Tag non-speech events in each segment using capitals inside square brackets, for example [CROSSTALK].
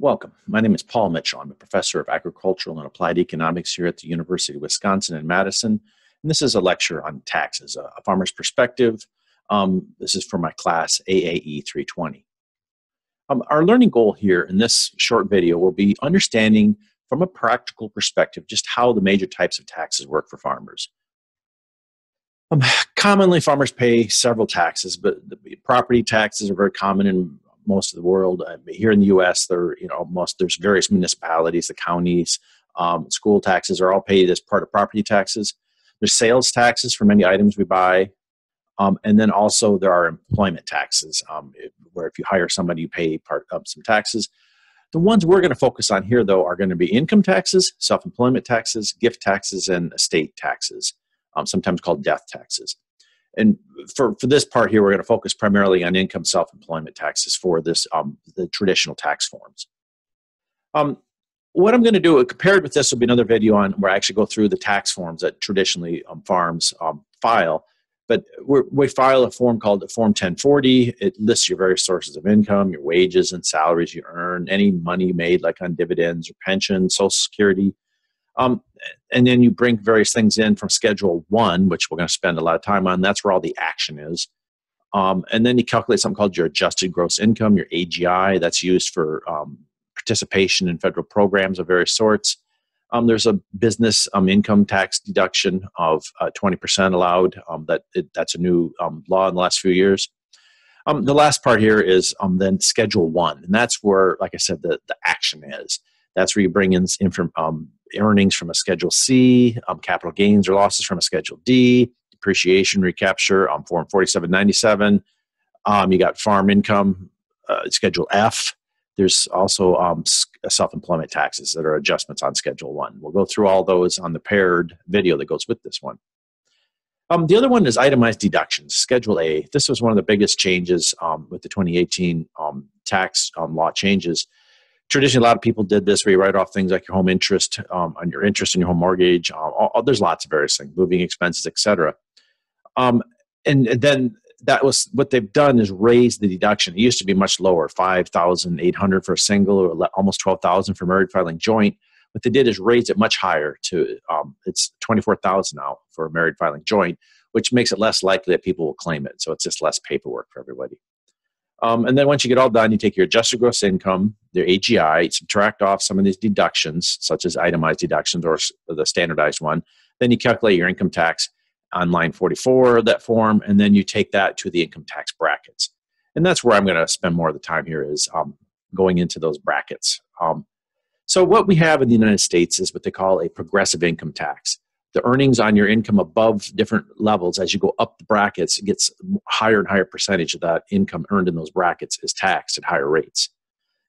Welcome. My name is Paul Mitchell. I'm a professor of agricultural and applied economics here at the University of Wisconsin in Madison. And this is a lecture on taxes, a, farmer's perspective. Um, this is for my class AAE 320. Um, our learning goal here in this short video will be understanding from a practical perspective just how the major types of taxes work for farmers. Um, commonly, farmers pay several taxes, but property taxes are very common in most of the world. Here in the U.S., there you know most there's various municipalities, the counties, um, school taxes are all paid as part of property taxes. There's sales taxes for many items we buy, um, and then also there are employment taxes, um, where if you hire somebody, you pay part of some taxes. The ones we're going to focus on here, though, are going to be income taxes, self-employment taxes, gift taxes, and estate taxes, um, sometimes called death taxes and for, for this part here, we're going to focus primarily on income self-employment taxes for this um, the traditional tax forms. Um, what I'm going to do, compared with this, will be another video on where I actually go through the tax forms that traditionally um, farms um, file. But we file a form called Form 1040. It lists your various sources of income, your wages and salaries you earn, any money made like on dividends or pensions, Social Security, um, and then you bring various things in from Schedule 1, which we're going to spend a lot of time on. That's where all the action is. Um, and then you calculate something called your adjusted gross income, your AGI. That's used for um, participation in federal programs of various sorts. Um, there's a business um, income tax deduction of uh, 20% allowed. Um, that it, that's a new um, law in the last few years. the last part here is then Schedule One, and that's where, like I said, the the action is. That's where you bring in um, earnings from a Schedule C, um, capital gains or losses from a Schedule D, depreciation recapture on Form 4797. Um, you got farm income, uh, Schedule F. There's also um, self employment taxes that are adjustments on Schedule 1. We'll go through all those on the paired video that goes with this one. Um, the other one is itemized deductions, Schedule A. This was one of the biggest changes um, with the 2018 um, tax um, law changes traditionally a lot of people did this where you write off things like your home interest um, on your interest in your home mortgage uh, all, there's lots of various things moving expenses etc um, and, and, then that was what they've done is raise the deduction. It used to be much lower 5800 for a single or almost 12000 for married filing joint. What they did is raise it much higher to um, it's 24000 now for a married filing joint which makes it less likely that people will claim it. So it's just less paperwork for everybody um, and then once you get all done, you take your adjusted gross income, your AGI, subtract off some of these deductions, such as itemized deductions or the standardized one. Then you calculate your income tax on line 44 of that form, and then you take that to the income tax brackets. And that's where I'm going to spend more of the time here is um, going into those brackets. Um, so what we have in the United States is what they call a progressive income tax the earnings on your income above different levels as you go up the brackets it gets higher and higher percentage of that income earned in those brackets is taxed at higher rates.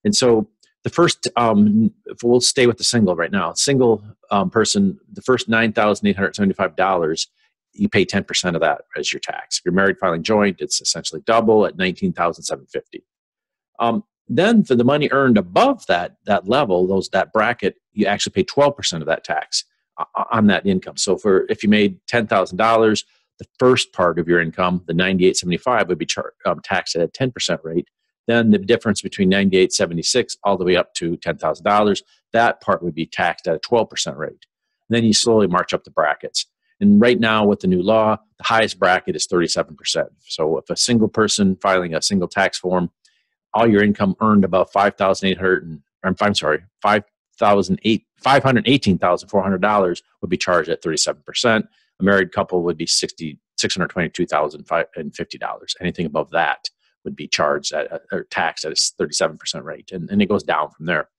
And so the first um, we'll stay with the single right now single um, person the first $9875 you pay 10% of that as your tax. If you're married filing joint it's essentially double at 19750 um, then for the money earned above that that level those that bracket you actually pay 12% of that tax on that income. So for if you made ten thousand dollars, the first part of your income, the ninety eight seventy five, would be char- um, taxed at a ten percent rate. Then the difference between ninety eight seventy six all the way up to ten thousand dollars, that part would be taxed at a twelve percent rate. And then you slowly march up the brackets. And right now, with the new law, the highest bracket is 37%. So if a single person filing a single tax form, all your income earned above 5,800, I'm sorry, five $518,400 would be charged at 37%. A married couple would be 60, $622,050. Anything above that would be charged at or taxed at a 37% rate. And, and it goes down from there.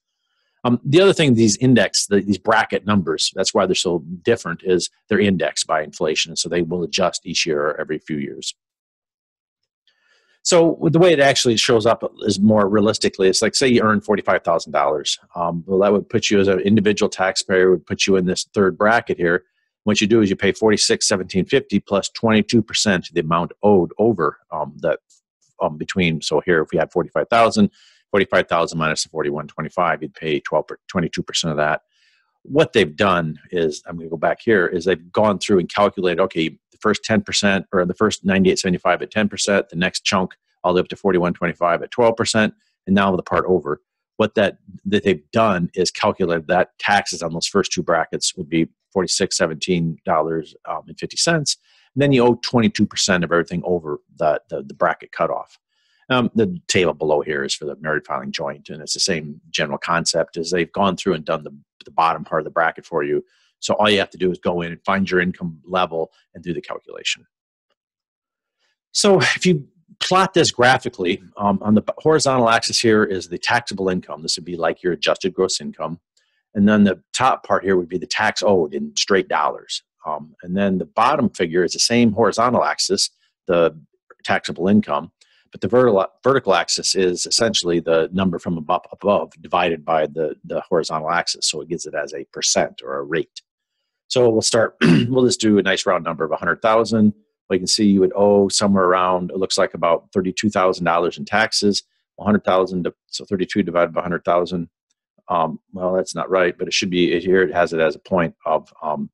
Um, the other thing, these index, the, these bracket numbers, that's why they're so different, is they're indexed by inflation. So they will adjust each year or every few years. So the way it actually shows up is more realistically. It's like say you earn forty five thousand um, dollars. Well, that would put you as an individual taxpayer would put you in this third bracket here. What you do is you pay forty six seventeen fifty plus twenty two percent the amount owed over um, that um, between. So here, if we had forty five thousand, forty five thousand minus the forty one twenty five, you'd pay 22 percent of that. What they've done is I'm going to go back here is they've gone through and calculated. Okay, first 10% or the first 98.75 at 10%, the next chunk all the way up to 41.25 at 12%, and now the part over. what that that they've done is calculated that taxes on those first two brackets would be forty six seventeen dollars um, and. Then you owe twenty two percent of everything over the, the, the bracket cutoff. Um, the table below here is for the married filing joint, and it's the same general concept as they've gone through and done the, the bottom part of the bracket for you. So all you have to do is go in and find your income level and do the calculation. So if you plot this graphically, um, on the horizontal axis here is the taxable income. This would be like your adjusted gross income. And then the top part here would be the tax owed in straight dollars. Um, and then the bottom figure is the same horizontal axis, the taxable income, but the vertical, vertical axis is essentially the number from above, above divided by the, the horizontal axis. So it gives it as a percent or a rate. So we'll start, [CLEARS THROAT] we'll just do a nice round number of 100,000. Well, you can see you would owe somewhere around, it looks like about $32,000 in taxes, 100,000, so 32 divided by 100,000. Um, well, that's not right, but it should be here. It has it as a point of um,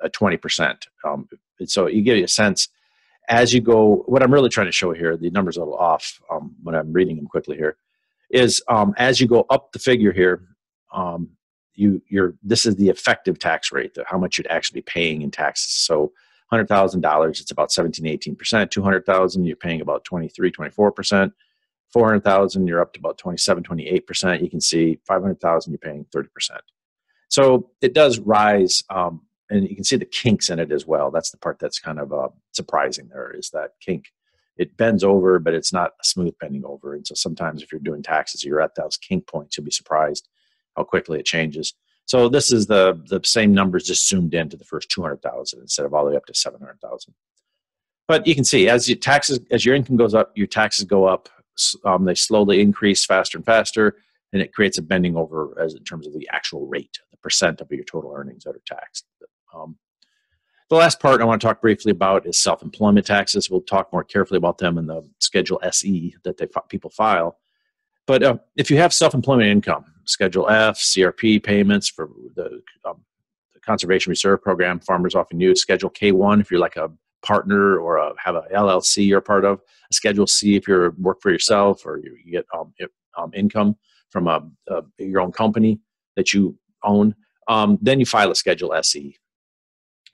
a 20%. Um, so you get a sense as you go. What I'm really trying to show here, the numbers are a little off um, when I'm reading them quickly here, is um, as you go up the figure here, um, you you're this is the effective tax rate, how much you'd actually be paying in taxes. So hundred thousand dollars, it's about 17, 18 percent. Two hundred thousand, you're paying about 23, 24 percent. 400,000, you're up to about 27, 28%. You can see 500,000, you're paying 30%. So it does rise um, and you can see the kinks in it as well. That's the part that's kind of uh, surprising. There is that kink. It bends over, but it's not a smooth bending over. And so sometimes if you're doing taxes, you're at those kink points, you'll be surprised how quickly it changes. So this is the the same numbers just zoomed into the first 200,000 instead of all the way up to 700,000. But you can see as your taxes, as your income goes up, your taxes go up. Um, they slowly increase faster and faster, and it creates a bending over as in terms of the actual rate, the percent of your total earnings that are taxed. Um, the last part I want to talk briefly about is self-employment taxes. We'll talk more carefully about them in the Schedule SE that they people file. But uh, if you have self-employment income, Schedule F, CRP payments for the, um, the, Conservation Reserve Program, farmers often use Schedule K1 if you're like a partner or a, have a LLC you're part of. Schedule C if you're work for yourself or you, you get um, um, income from a, a, your own company that you own. Um, then you file a Schedule SE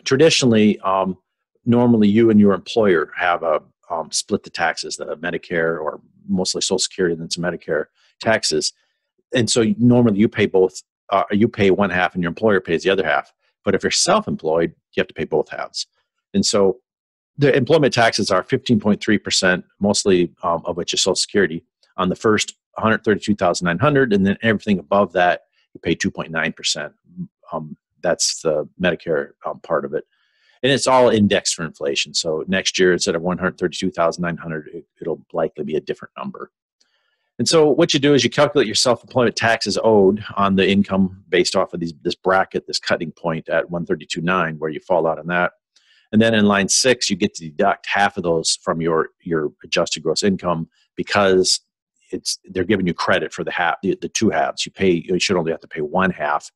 traditionally, um, normally you and your employer have a um, split the taxes, the Medicare or mostly Social Security and then some Medicare taxes, and so normally you pay both. Uh, you pay one half, and your employer pays the other half. But if you're self-employed, you have to pay both halves, and so the employment taxes are 15.3%, mostly um, of which is Social Security on the first 132,900, and then everything above that you pay 2.9 percent. Um, that's the Medicare um, part of it, and it's all indexed for inflation. So next year, instead of one hundred thirty-two thousand nine hundred, it, it'll likely be a different number. And so what you do is you calculate your self-employment taxes owed on the income based off of these, this bracket, this cutting point at 132.9, where you fall out on that. And then in line six, you get to deduct half of those from your, your adjusted gross income because it's they're giving you credit for the half the, the two halves. You pay you should only have to pay one half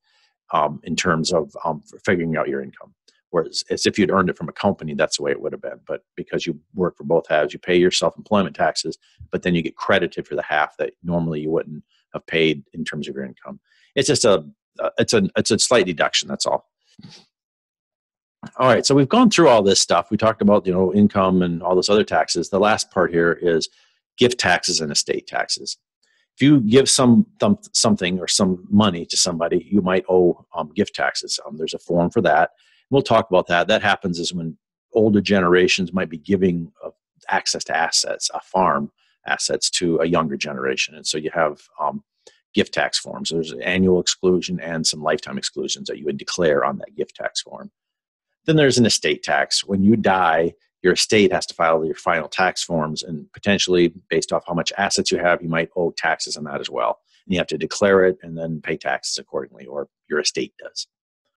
um, in terms of um, figuring out your income. Whereas as if you'd earned it from a company, that's the way it would have been. But because you work for both halves, you pay your self-employment taxes, but then you get credited for the half that normally you wouldn't have paid in terms of your income. It's just a uh, it's a it's a slight deduction. That's all. All right, so we've gone through all this stuff. We talked about you know income and all those other taxes. The last part here is gift taxes and estate taxes if you give some something or some money to somebody, you might owe um, gift taxes. Um, there's a form for that. We'll talk about that. That happens is when older generations might be giving uh, access to assets, a farm assets to a younger generation, and so you have um, gift tax forms. There's an annual exclusion and some lifetime exclusions that you would declare on that gift tax form. Then there's an estate tax. When you die, your estate has to file your final tax forms and potentially based off how much assets you have you might owe taxes on that as well and you have to declare it and then pay taxes accordingly or your estate does